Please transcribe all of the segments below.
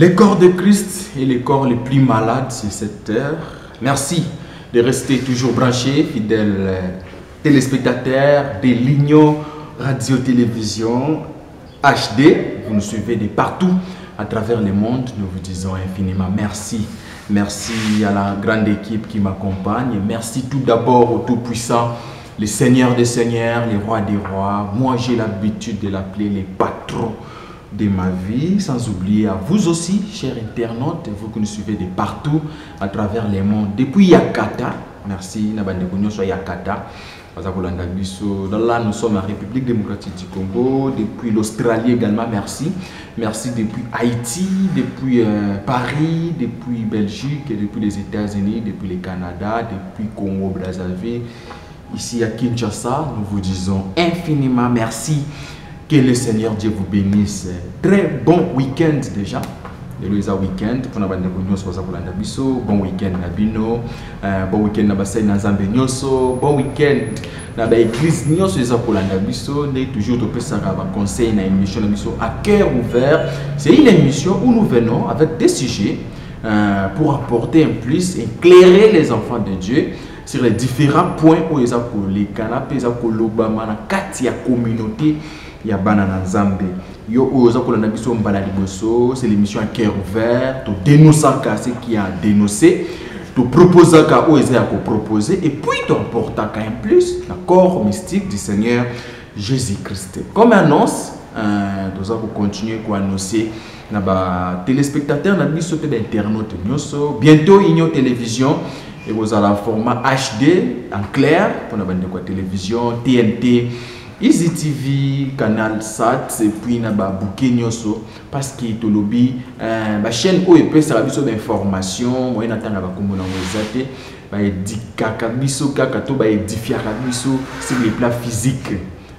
Les corps de Christ et les corps les plus malades sur cette terre. Merci de rester toujours branchés, fidèles euh, téléspectateurs des lignes radio-télévision HD. Vous nous suivez de partout à travers le monde. Nous vous disons infiniment merci. Merci à la grande équipe qui m'accompagne. Merci tout d'abord au Tout-Puissant, le Seigneur des Seigneurs, les rois des rois. Moi, j'ai l'habitude de l'appeler les patrons de ma vie, sans oublier à vous aussi, chers internautes, vous qui nous suivez de partout à travers le monde. Depuis Yakata, merci, nous sommes en République démocratique du Congo, depuis l'Australie également, merci. Merci depuis Haïti, depuis euh, Paris, depuis Belgique, depuis les États-Unis, depuis le Canada, depuis Congo, Brazzaville. Ici à Kinshasa, nous vous disons infiniment merci. Que le Seigneur Dieu vous bénisse. Très bon week-end déjà. Eloisa weekend. Mpona bandeko nyonso baza kolanda biso bon weekend na bino uh, bon weekend na basali na nzambe nyonso. Bon weekend na baeglise nyonso eza kolanda biso nde toujours topesaka baconseil na émission na à cœur ouvert. C'est une émission où nous venons avec des sujets euh, pour apporter un plus éclairer les enfants de Dieu sur les différents points oyo eza kolekana mpe eza kolobama na kati ya communauté ya bana na nzambe. Yo oyo oza kolanda biso mbala liboso c'est l'émission à cœur ouvert. Todénosaka ce qui a dénoncé toproposaka oyo eza ya kopropose et puis toapportaka un plus na corps mystique du seigneur jésus christ comme annonce euh, toza kocontinue koannonce na batéléspectateur na biso mpe bainternaute nyonso. Bientôt union télévision ekozala format hd en clair mpona bandeko ya télévision tnt Easy TV, Canal Sat, et puis na ba bouquet nyonso parce que tolobi euh, ba chaîne oyo epesaka biso bainformation moye natanga bakombo nango eza te baedikaka biso kaka to baedifiaka biso sur le plan physique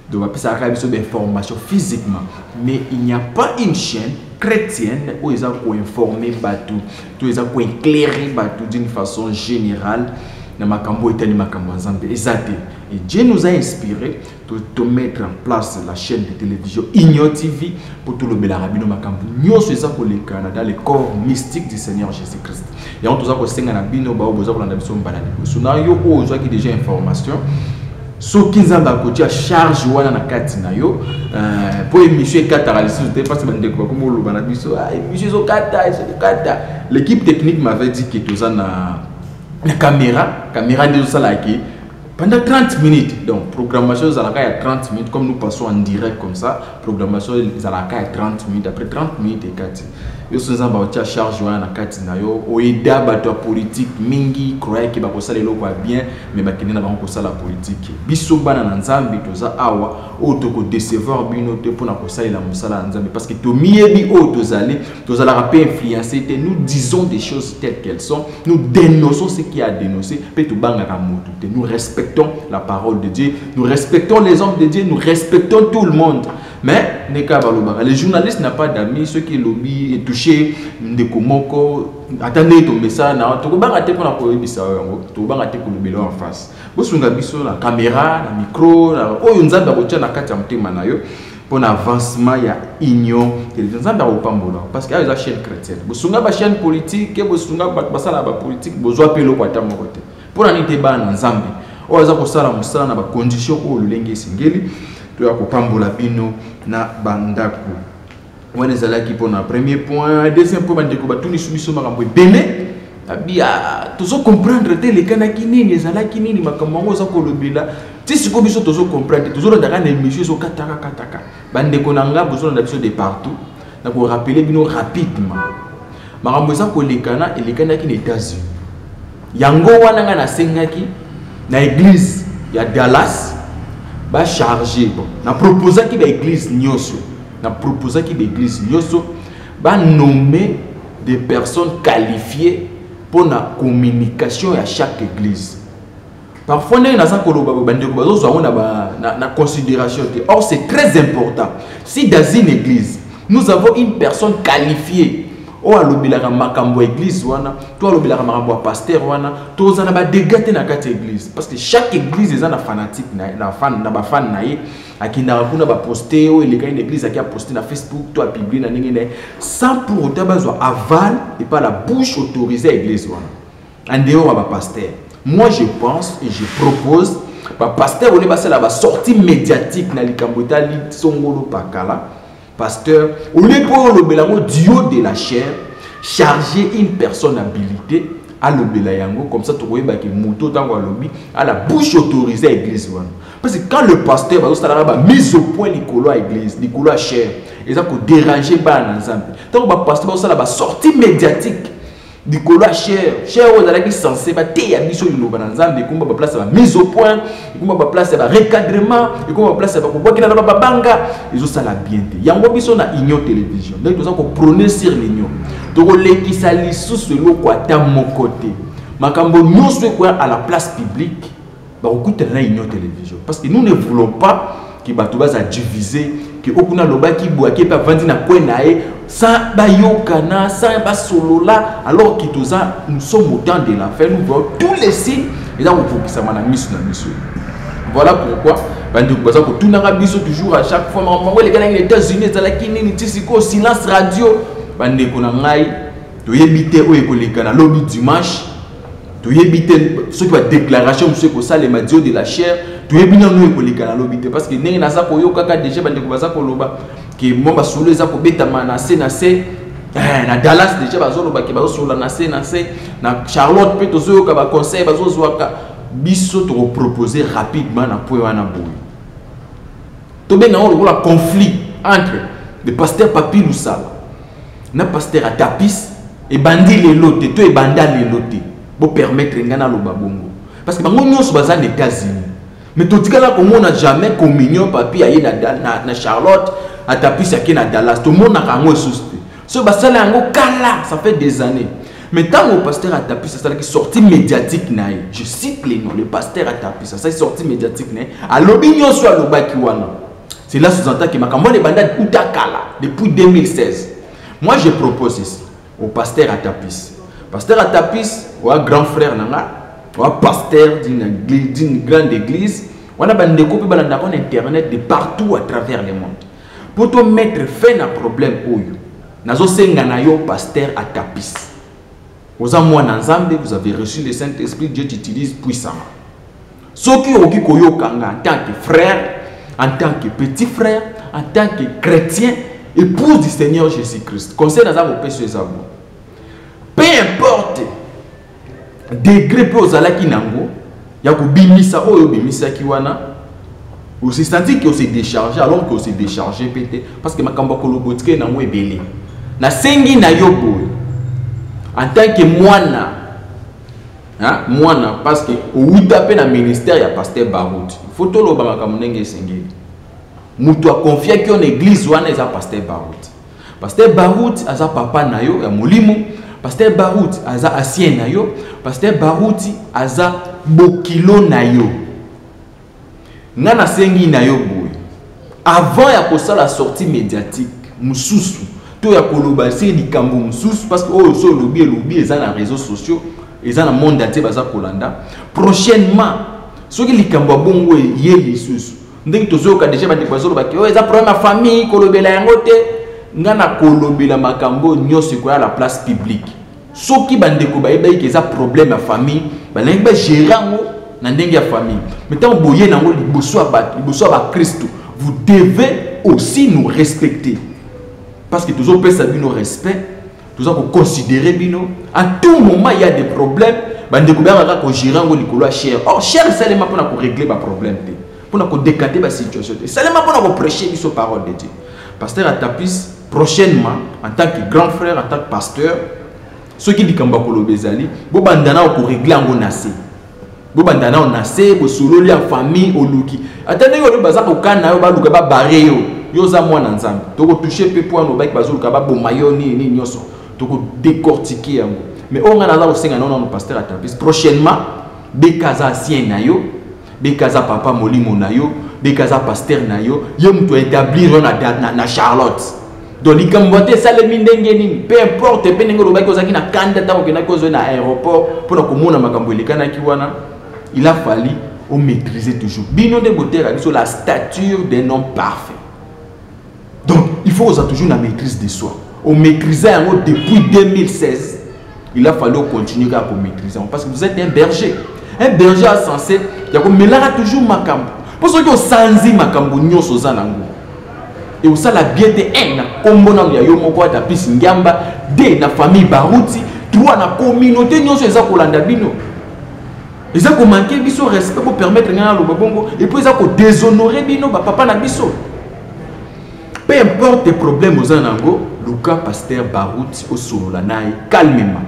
donc bapesaka biso bainformation physiquement. Mais il n'y a pas une chaîne chrétienne oyo eza koinforme bato to eza koéclairer bato d'une façon générale na makambo etali makambo nzambe. Eza te. Et dieu nous a inspiré to mettre en place la chaîne de télévision Igno TV tout le bino makambo nyonso eza kolekana dans le corps mystique du Seigneur Jésus-Christ. Et on toza kosenga na bino ba boza kolanda biso mbala liboso. Na yo oyo ozwaki déjà information soki nzambe akotia charge wana na kati na yo mpo euh, émission ekataka lisusu te mpasi bandeko bakomi oloba na biso émission ezokata ezokata. L'équipe technique m'avait dit ke toza na na caméra caméra nde ezosalaki pendant 30 minutes donc programmation ezalaka ya 30 minutes comme nous passons en direct comme ça programmation ezalaka ya 30 minutes après 30 minutes ekati yo so nzambe aotia charge wana na kati na yo. Oyeda bato ya politike mingi croyake bakosala eloko ya bien mais bakende na bango kosala politike biso bana na nzambe toza awa oyo tokodecevoir bino te mpona kosalela mosala ya nzambe. Parce que tomiyebi oyo tozali tozalaka mpe influencé te. Nous disons des choses telles qu'elles sont nous dénonçons ce qui a dénoncé mpe tobangaka motu te. Nous respectons la parole de dieu nous respectons les hommes de dieu nous respectons tout le monde mais neka balobaka les journalistes n'a pas d'amis qui lobby etouché ndeko moko ata nde tomesana na tokobanga te mpona koyebisa yango tokobanga te kolobela en face bosunga biso na caméra na micro oyo nzambe akotia na kati ya motema na yo mpona avancement ya union nzambe akopambola parce que ayo eza chaîne chrétienne bosunga bachaîne politique bosunga bato basala bapolitique bozwa mpe eloko ata moko te mpona nini te bana na nzambe oyo aza kosala mosala na bacondition oyo lolenge esengeli toya kopambola bino na bandako wana ezalaki mpona premier point deuxième point bandeko batunisu biso makambo ebele. Abia tozocomprendre te elekanaki nini ezalaki nini makambo yango oza kolobela. Ti sikoyo biso tozocomprendre te tozolandaka na émission ezokataka kataka bandeko na nga bozolanda biso de partout. Na korapele bino rapidement. Makambo eza kolekana elekanaki na états-unis. Yango wana ngai nasengaki na église ya dallas bacharge bon. Naproposaki baeglise nyonso naproposaki baeglise nyonso banome des personnes qualifiées mpona communication ya chaque église. Parfois ndenge naza koloba bandeko bazozwa yango na, considération or c'est très important. Si dans une église nous avons une personne qualifiée oyo alobelaka makambo ya église wana to alobelaka makambo ya paster wana toza na badega te na kati église parce que chaque église eza na fanatique na, na, fan, na bafane na ye. Akendaka kuna baposte oyo elekaki na église aki aposte na facebook to apiblie na ndenge na sans pour autant bazwa aval epa la bouche autorisée église wana. En dehors ya bapaster moi je pense et je propose bapaster oyo basala basortie médiatique na likambo etali songolo pakala pasteur au lieu mpo olobela yango dio de la chair charger une personne habilité alobela yango comme ça tokoyebaki moto ntango alobi ala bouche autorisée ya église wana parce que quand le pasteur bazosalaka bamise au point likolo ya église likolo ya chair eza kodérange bana na nzambe ntango bapasteur bazosala basortie médiatique likolo ya chair chair oyo ezalaki censé bateya biso liloba na nzambe ekomba baplace ya bamise au point ekomba baplace ya barecadrement ekomba baplace ya bakobwakela na babanga. Ezosala bien te yango biso na union télévision. Ndenge toza koprone sur l'union. Tokolekisa lisusu eloko ata moko te makambo nyonso ekoya à la place publique bakokutana na union télévision. Parce que nous ne voulons pas ke bato baza divise ke okuna alobaki boyaki mpe avandi na kwe na ye sans bayokana sans basolola alors ke toza nous sommes au temps de fin nous voyons tous les signes eza kokokisama na miso na miso. Voilà pourquoi bandeko baza kotunaka biso toujours à chaque fois makambo eleka nangi na états-unis ezalaki nini ti sikoyo silence radio bandeko na ngai toyebi te oyo ekoleka na lobi dimanche toyebi te soki badéclaration mosusu ekosalema dio de la chair toyebi nano ekoleka na lobi te parce que ndenge naza koyokaka déjà bandeko baza koloba ke mwa na se na se na dallas déjà bazoloba ke bazosolola na se na se na charlotte mpe tozoyoka baconseil bazozwaka. Biso tokopropose rapidement na point wana boye. Tobenga yango lokola conflit entre le pasteur papi lusala na pasteur atapis ebandi lelo te to ebanda lelo te bopermettre ngai naloba bongo. Parce que bango nyonso baza na états-unis mais totikala komona jamais communion papi aye na, na, na charlotte atapisi ake na dallas. Tomonaka yango esusu te so basala yango kala ça fait des années. Mais ntango pasteur atapisi asalaki sortie médiatique na ye je cite les noms le pasteur atapisi asali sortie médiatique na ye alobi nyonso alobaki wana cela sous-entend makambo wana ebanda uta kala depuis 2016 moi je propose ici au pasteur atapisi pasteur atapis oya grand frère na pasteur d'une grande église wana bandeko mpe balandaka na internet de partout à travers le monde. Mpo to mettre fin na problème oyo nazosenga na yo pasteur atapis oza mwana nzambe vous avez reçu le saint esprit dieu t'utilise puissamment. Soki okoki koyoka nga en tant que frère en tant que petit frère en tant que chrétien épouse du seigneur jésus christ conseil naza kopesa bo peu importe degré mpe ozalaki nango ya kobimisa oyo obimisaki wana osesenti ke ose décharge alors ke ose décharge mpe te parce que makambo ya koloba otike nango ebele. Nasengi na yo boye. En tant que mwana mwana parce que outa mpe na ministère ya paster barut faut toloba makambo ndenge esengeli. Moto akonfiaki yo na église wana eza paster barut paster barut aza papa na yo ya molimo paster baruti aza asien na yo. Paster baruti aza bokilo na yo. Nga nasengi na yo boye. Avant ya kosala sortie médiatique mosusu to ya koloba se likambo mosusu parce que oyo so olobi elobi eza na réseaux sociaux eza na monde atie baza kolanda. Prochainement soki likambo ya bongo ye lisusu ndenge tozoyoka deja bandeko bazolobaki oyo eza problème ya famille kolobela yango te nga na kolobela makambo nyonso ekoya la place publique. Soki bandeko bayebaki eza problème ya famille balingi bagere yango na ndenge ya famille. Mais ntango boye nango liboso ya bato liboso ya bakristo vous devez aussi nous respecter. Parce que tozopesa bino respect toza koconsidere bino. À tout moment il y a des problèmes. Bandeko bayaka kaka kogere yango likolo ya cher or cher esalema mpona koregle baproblème te. Mpona kodekate basituation te. Esalema mpona koprêche biso parole de dieu. Pasteur atapis prochainement en tant que grand frère en tant que pasteur soki likambo ya koloba ezali bobanda nao koregle yango na se bobanda nao na se bosololi ya famille oluki ata ndenge oyo baza kokana na yo baluka babare yo. Yo oza mwana nzambe tokotouche mpe po wana obaki bazoluka baboma yo nini nini nyonso tokodécortike yango mais oyo ngai naza kosenga nao nano paster atapis prochainement beka aza asien na yo beka aza papa molimo na yo beka aza paster na yo ye moto aétablir yo na, na, na charlotte donc likambo te esalemi ndenge nini peu importe mpe ndenge olobaki ozalaki na kanda ntango okendaki ozwi na aéroport mpona komona makambo elekanaki wana il a fallu omaîtriser toujours. Bino nde boteka biso la stature d'un homme parfait. Donc il faut oza toujours na maîtrise de soi. Omaîtrise yango depuis 2016 il a fallu continuer kaka komaîtrise yango parce que vous êtes un berger. Un berger asensé ya komelaka toujours makambo mpo soki osanzi makambo nyonso oza nango e osala bien te un na nkombo nano ya yo moko ata pisi ngiamba d na famille baruti trois na communauté nyonso eza kolanda bino. Eza komanke biso respect kopermettre ngai naloba bongo epuis eza kodéshonore bino bapapa na biso. Peu importe problème oza nango luka paster baruti osolola na ye calmement.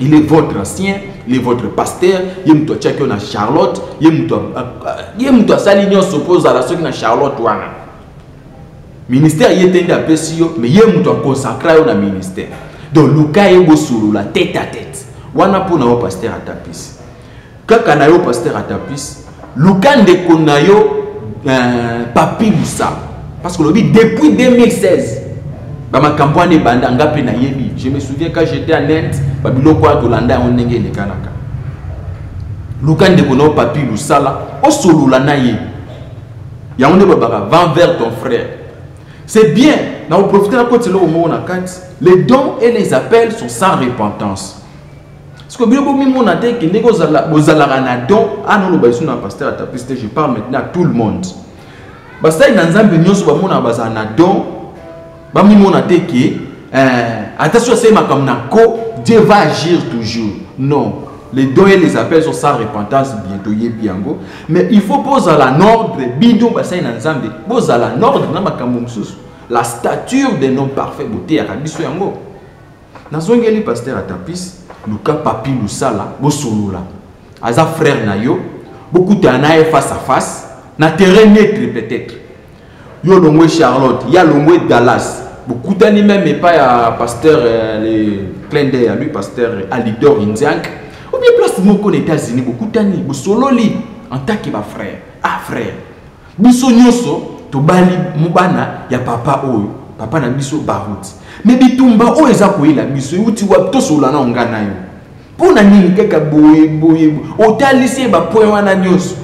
Il est votre ancien il est votre pasteur. Ye moto atiaki yo na charlotte. Ye moto asali nyonso mpo ozala soki na charlotte wana ministère ye te nde apesi yo mais ye moto aconsacra yo na ministère. Donc luka ye bosolola tête à tête. Wana mpo na yo paster atapisi kaka na yo paster atapisi luka ndeko na yo euh, papi lusala parce que olobi depuis 2016 bamakambo wana ebanda nga mpe nayebi. Je me souviens quand j'étais en inde babiloko wana tolanda yango ndenge elekanaka. Luka ndeko na yo papi lusala osolola na ye. Yango nde babaka vent vers ton frère c'est bien. Les dons et les appels sont sans repentance. Soki bino bomimona te ke ndenge bozalaka na don ana oloba lisu na paster atapisi te je parle maintenant à tout le monde. Basali na nzambe nyonso bamonaka bazala na don. Bamimona te ke ata soki asali makambo na ko dieu va agir toujours. Non les dons et les appels sont sans repentance bientôt yebi yango. Mais il faut bozala na ordre bino basali na nzambe bozala na ordre na makambo mosusu. La stature d'un homme parfait boteyaka biso yango. Nazongeli paster atapisi luka papi lusala bosolola. Aza frère na yo bokutana na ye face à face na terrain neutre peut-être. Yo longwe charlotte ya longwe dallas. Bokutani même epai ya pasteur euh, le clin d'œil ya lui pasteur alidor inziank ou bien place moko na états-unis bokutani bosololi en tant que bafrère ah frère. Biso nyonso tobali mobana ya papa oyo. Papa na biso baruti. Me bitumba oyo eza koyela biso euti wapi tosolola na onga na yo. Mpo na nini kaka boye boye otalisi ye bapoint wana nyonso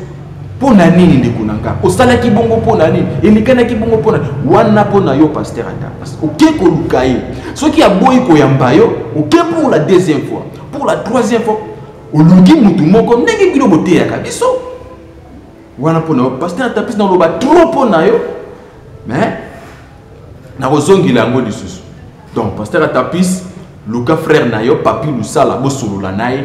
mpo na nini ndeko na nga? Osalaki bongo mpo na nini? Elikanaki bongo mpo na wana mpo na yo paster ata. Oke koluka ye. Soki aboyi koyamba yo oke pour la deuxième fois. Pour la troisième fois olungi mutu moko ndenge bino boteyaka biso. Wana mpo na yo paster ata mpesi naloba tro mpo na yo mais nakozongela yango lisusu. Donc paster atapis luka frère na yo papi lusala bosolola na ye.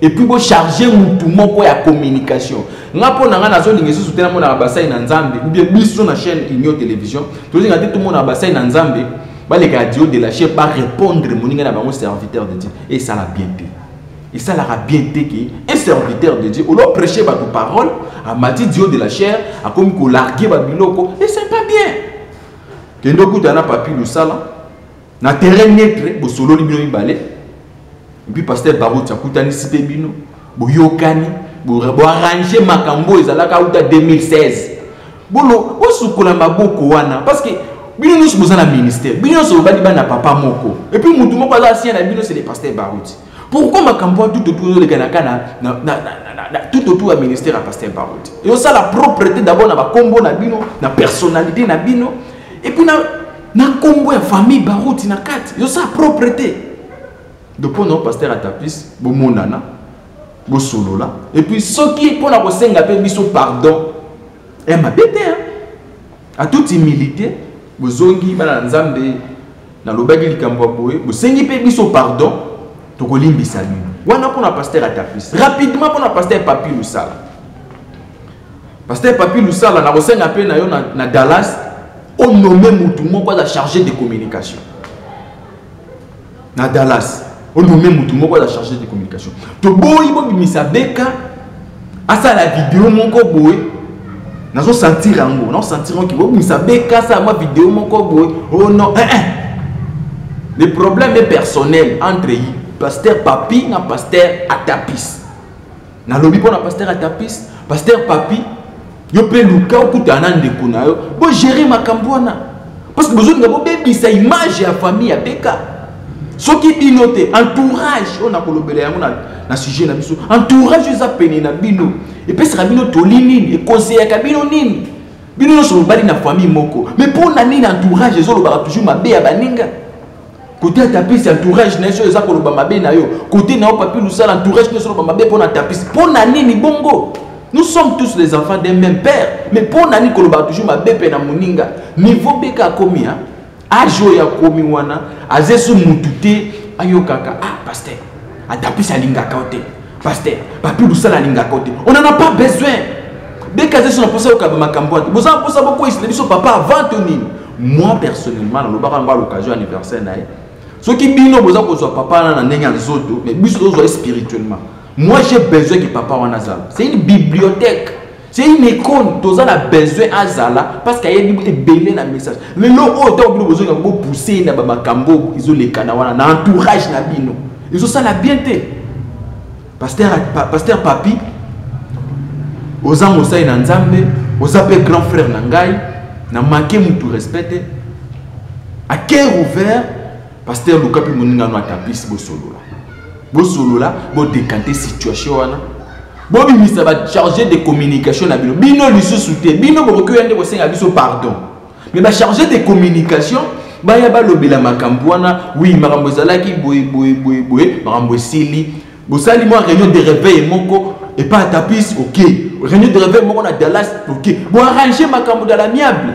Epuis bocharge mutu moko ya communication. Nga mpo na ngai nazolinga lisusu te namonaka basali na nzambe ubie biso na chaîne union télévision tolinga te tomonaka basali na nzambe baleka ya dio de la chair barépondre moninga na bango serviteur de dieu. Esala bien te esalaka bien te ke un serviteur de dieu oloprêche bato parole amati dio de la chair akomi kolarge babiloko et c'est pas bien. Kende okuta na papi lusala na terrain neutre bosololi bino mibale epuis paster barot akutanisi mpe bino boyokani boarrange makambo oyo ezalaka uta 2016 bolo parce que na ministère bino nyonso bobali bana papa moko. Epuis bino c'est le paster barot pourquoi tout autour ezolekanaka na tout autour ya ministère ya paster barot ezosala propreté d'abord na bakombo na bino na personnalité na bino. Epuis na nkombo ya famille baruti na kati ezosala propreté. Donc mpo na paster atapis bomonana bosolola. Epuis soki mpona kosenga mpe biso pardon ya mabe te a toute humilité bozongi bana na nzambe likambo ya boye bosengi mpe biso pardon tokolimbisa bino wana mpona paster atapis rapidement mpona paster papi lusala. Paster papi lusala nakosenga mpe na yo na, na dallas onome mutu moko aza chargé de communication. Na dallas onome mutu moko aza chargé de communication. Toboyi bobimisa beka asala video moko boye. Nazosentir yango nazosentir yango bobimisa beka asala mwa video moko boye. Oh non eh, eh. le problème est personnel entre yi paster papi na paster atapis. Nalobi mpo na paster atapis paster papi yo mpe luka okutana na ndeko na yo bogere makambo wana. Parce que bozolinga bobebisa image ya famille ya beka. Soki bino te entourage oyo nakolobela yango na sujet na biso. Entourage eza pene na bino. Epesaka bino toli nini? Ekonseyaka bino nini? Bino nyonso mobali na famille moko. Mais mpo na nini entourage ezolobaka toujours mabe ya baninga? Kote ya tapisi entourage na ye soyo eza koloba mabe na yo. Kote na yo papi lusala entourage nyonso oloba mabe mpo na tapisi mpo na nini bongo? Nous sommes tous les enfants d'un même père. Mais mpo na nini kolobaka toujours mabe mpe na moninga? Niveau beka akomi age oyo akomi wana. Aza so mutu te. Ayokaka ah paster atapisi alingaka yo te paster papi lusala alingaka yo te on en a pas besoin. Beka aza so na mposa yoka bamakambo wana te boza mposa bokoyisila biso papa avant to moi personnellement nalobaka yango a l'occasion anniversaire na ye soki bino boza kozwa papa wana na ndenge ya nzoto mais biso tozwa ye spirituellement. Moi j'ai besoin que papa wana azala. C'est une bibliothèque. C'est une école toza na besoin azala parce que ayebi ebele na message. Lelo oyo ntango bino bozonga bopousse ye na bamakambo ezolekana wana na entourage na bino. Ezosala bien te. Paster, pa, paster papi oza mosali na nzambe oza mpe grand frère na ngai. Na make mutu respect te a cœur ouvert paster luka mpe moninga no atapisi bosolola bosolola bodekante situation wana. Bobimisa bacharge de communication na bino. Bino lisusu te bino bokoki oya nde kosenga biso pardon. Mais bacharge de communication baya balobela makambo wana. Wi makambo ezalaki boye boye boye boye makambo esili. Bosali mwa réunion de réveil moko epa atapisi ok. Réunion de réveil moko na dallas ok. Boarrange makambo dans l'amiable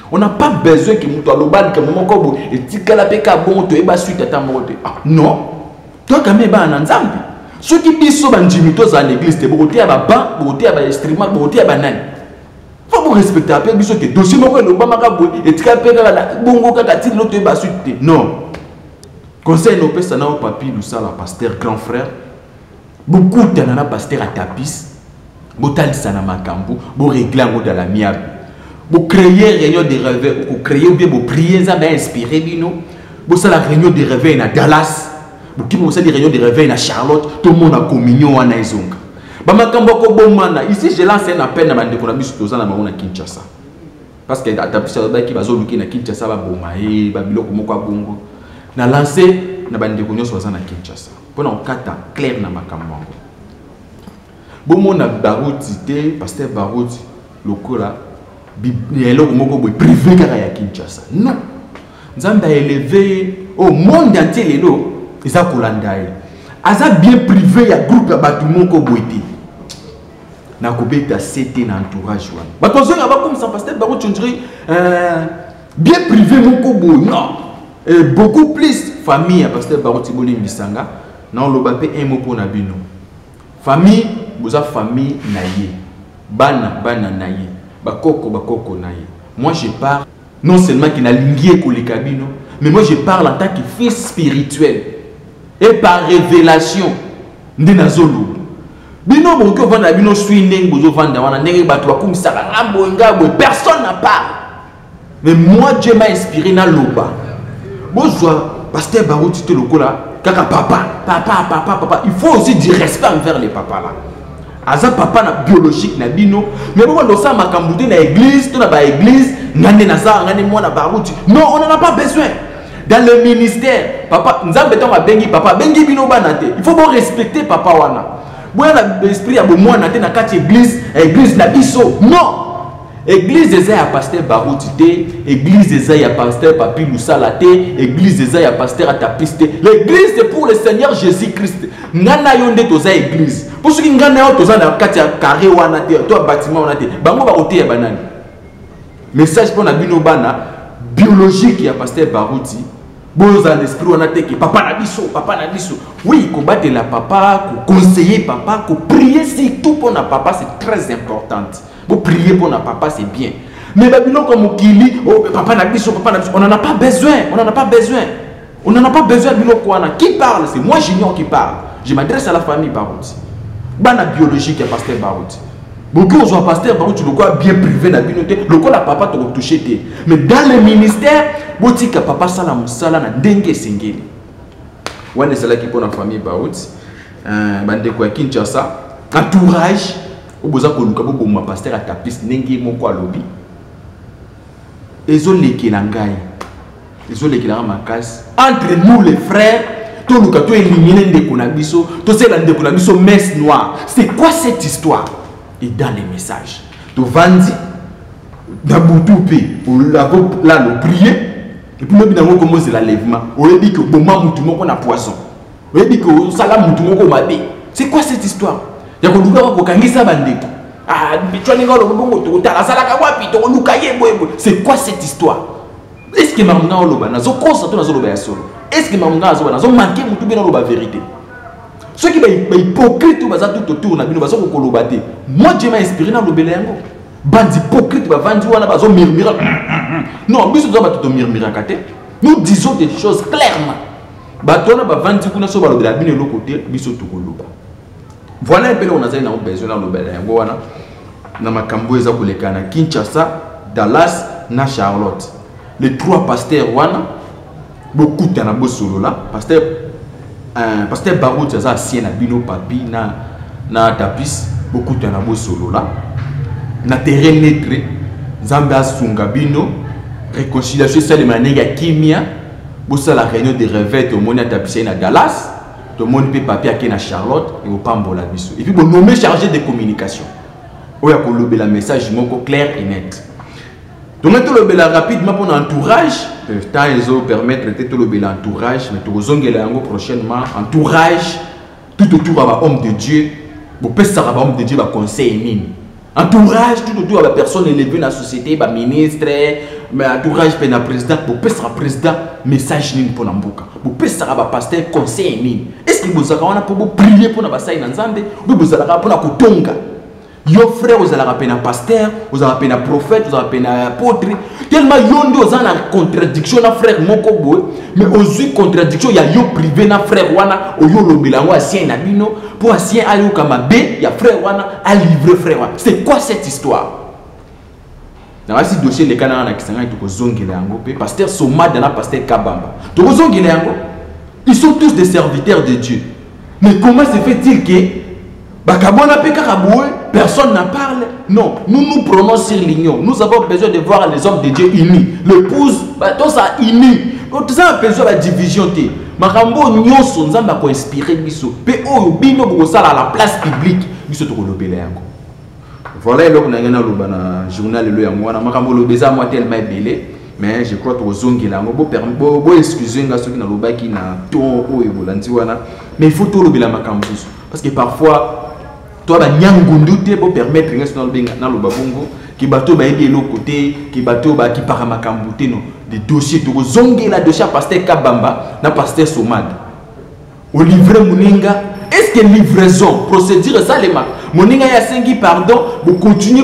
on n'a pas besoin que moto aloba likambo moko boye etikala mpe ka bongo toyeba suite ata moko te. Ah non. Tokame ebana na nzambe. Soki biso bandimi tozala na église te bokoteya baban bokoteya bainstrument bokoteya banani fo borespectaka mpe biso te. Dossier moko elobamaka boye etikala mpe kaka bongo kaka ti lelo toyeba suite te. Non. Conseil na opesa na o papi lusala paster grand frère bokutana na paster atapis botalisa na makambo boregle yango dans la miable bocréer réunion de réveil okocréer ou bien boprie nzambe ainspiré bino. Bosala réunion de réveil na dallas. Bokimi bosali réunion de réveil na charlotte tomona communion wana ezonga bamakambo akobomana ici je lance un appel na bandeko na biso toza na bango na kinshasa. Parce que atapisi alobaki bazoluki na kinshasa baboma ye babiloko moko abongo na lance na bandeko nyonso baza na kinshasa. Mpona kokata claire na makambo yango bomona baruti te paster baruti lokola eloko moko boye privé kaka ya kinshasa. Non. Nzambe aéleve ye o monde entier lelo eza kolanda ye. Aza bien privé ya groupe ya bato moko boye te. Nakobeta se te na entourage wana. Bato bazonga bakomisa paster baruti ondiri bien privé moko boye. Non. Beaucoup plus famille ya paster baruti bolimbisanga naoloba mpe un mot mpo na bino famille boza famille na ye. Bana bana na ye moi je parle non seulement ki nalingi ekoleka bino mais moi je parle en tant que fils spirituel. Et par révélation nde nazoloba bino na personne na parle mais moi dieu m'a inspiré naloba bozwa paster baruti te kaka papa. Papa papa papa. Il faut aussi du respect envers les papas là aza papa na biologique na bino. Mais bokondo osala makambo te na église to na baéglise nga nde nazala nga nde mwana baruti non on en a pas besoin. Dans le ministère papa nzambe ntango abengi papa abengi bino bana te. Il faut borespecte papa wana. Boya na esprit ya bomwana te na kati église église na biso. Non église eza ya paster baruti te. Église eza ya paster papi lusala te. Église eza ya paster atapisi te l'église c'est pour le seigneur jésus christ ngai na yo nde toza église. Mpo soki ngai na yo toza na kati ya carré wana te to ya bâtiment wana te. Bango bakoteya banani. Message mpo na bino bana biologique ya paster baruti. Bozala na esprit wana te ke papa na biso papa na biso. Oui kobatela papa koconseiller papa koprie surtout mpo na papa c'est très importante boprier mpo na papa c'est bien mais babiloko mokili oh, papa na biso papa on en a pas besoin on en a pas besoin On n'en a pas besoin de Kwana. Qui parle? C'est moi, Junior, qui parle. Je m'adresse à la famille Barouti. Bana biologique, il pasteur Barouti. Beaucoup un pasteur Barouti, le quoi bien privé, na binoté, le quoi la papa te. Mais dans le ministère, botika papa sala musala na ndenge singeli. Wane sala qui pour la famille Barouti. Euh, bande quoi Kinshasa, entourage, oboza koluka bo bomba pasteur atapis ndenge moko alobi. ezolekela ngai ezolekelanga makasi. Entre nous les frères toluka toélimine ndeko na biso tosala ndeko na biso messe noire. C'est quoi cette histoire? Et dans les messages tovandi na butu mpe lalo prier epuis lobi nango komozela lèvement oyebi ke oboma mutu moko na poisson. Oyebi ke osala mutu moko mabe. C'est quoi cette histoire? Ya koluka kokokangisa bandeko. Twaninga olobi bongo tokotala. Asalaka wapi? Tokoluka ye boyeboye c'est quoi cette histoire? Est ce que makambo ngai oloba nazokosa to nazoloba ya solo? Est ce que makambo ngai azoba nazomanke motu bino oloba vérité? Soki bahypocrite oyo baza tout autour na bino baza kokoloba te moi dieu ma inspiré nalobela yango. Bandi hypocrite bavandi wana bazomurmura. Non biso toza bato tomurmuraka te. Nous disons des choses clairement. Bato wana bavandi kuna so balobela bino eloko te biso tokoloba voilà mpele oyo nazali nango besoin nalobela yango wana na makambo eza koleka na kinshasa dallas na charlotte. Les trois pasteurs wana bokutana bosolola pasteur uh, pasteur barot aza asie na bino papi na, na tapis bokutana bosolola na terrain netre nzambe asunga bino réconciliation esalema ndenge ya kimia bosala réunion de réveil tomoni atapisi na dallas tomoni mpe papi ake na charlotte ekopambola biso. Epuis bonome chargé de communication oyo akolobela message moko clair et net. Tongai tolobela rapidement mpona entourage temps ezopermettre te tolobela entourage mais tokozongela yango prochainement. Entourage tout autour ya bahomme de dieu bopesaka bahomme de dieu baconseil nini. Entourage tout autour ya bapersone élevé na société baministre mais entourage mpe na président bopesaka président message nini mpona mboka? Bopesaka bapaster conseil nini? Est ce que bozalaka wana mpo boprie mpona basali na nzambe? Obe bozalaka mpona kotonga? Yo frère ozalaka mpe na paster ozalaka mpe na prophète ozalaka mpe na apôtre tellement yo nde oza na contradiction na frère moko boye mais ozwi contradiction ya yo privé na frère wana oyo olobela yango asien na bino mpo asien ayoka mabe ya frère wana alivre frère wana. C'est quoi cette histoire? Nabasi dossier eleka nanga na kisangani tokozongela yango mpe paster somada na paster kabamba. Tokozongela yango. Ils sont tous des serviteurs de dieu. Mais comment se fait-il que bakabona mpe kaka personne n'en parle? Non. Nous nous prenons sur l'union. Nous avons besoin de voir les hommes de dieu unis. L'épouse toza uni toza na besoin ya badivision te. Makambo nyonso nzambe akoinspire biso. Mpe oyo bino bokosala la place publique biso tokolobela yango voilà eloko ngai naloba na journal elo yango wana makambo oloba eza mwa mais je crois tokozongela yango boexcuse nga soki nalobaki na mais il faut tolobela makambo mosusu parce que parfois to banyangundu te bopermettre nga so naloba bongo ke bato bayebi eloko te no de dossier tokozongela dossier kabamba na paster somade olivre moninga est ce que livraison procédure esalema moninga ye pardon bocontinue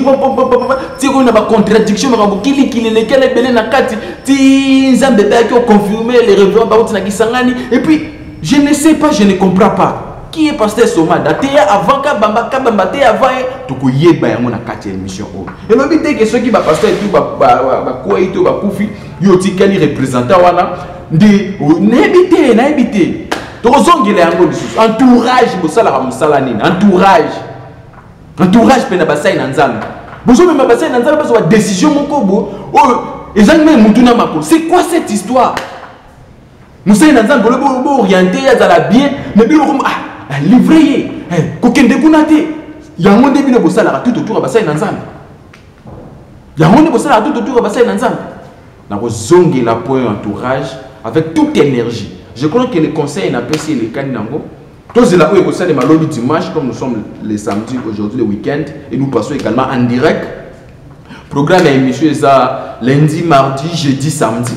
ti koyo na bacontradiction makambo kilikili lekele ebele na kati. Ti nzambe bayaki oconfirme le révérend bauti na kisangani et puis je ne sais pas je ne comprends pas. Qui est pasteur somada? Te avant kabamba kabamba te avant ye tokoyeba yango na kati ya émission oyo. Elobi te ke soki bapaster tu bakwei to bakufi yo otikali représentant wana nde nayebi te nayebi te tokozongela yango lisusu. Entourage nini? Entourage. Entourage na décision moko bo na makolo? C'est quoi cette histoire? Mosali na nzambe olobi booriente azala bien mais bino ah livre ye kokende kuna te. Yango nde bino bosalaka tout autour ya basali na nzambe. Yango tout autour ya basali na nzambe. Nakozongela entourage avec toute énergie je crois que le conseil napesi elekani nango. Tozela oyo ekosalema lobi dimanche comme nous sommes le samedi aujourd'hui le week-end et nous passons également en direct. Programme ya émission eza lundi mardi jeudi samedi.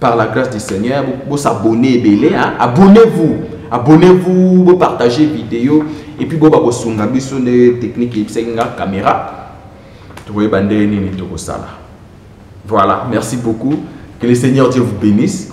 Par la grâce du seigneur bosabonne ebele abonnez-vous. Abonnez-vous bopartage vidéo et puis bo bakosunga biso nde technique eyebisaki nga caméra. Tokoyeba nde nini tokosala voilà merci beaucoup. Que le seigneur dieu vous bénisse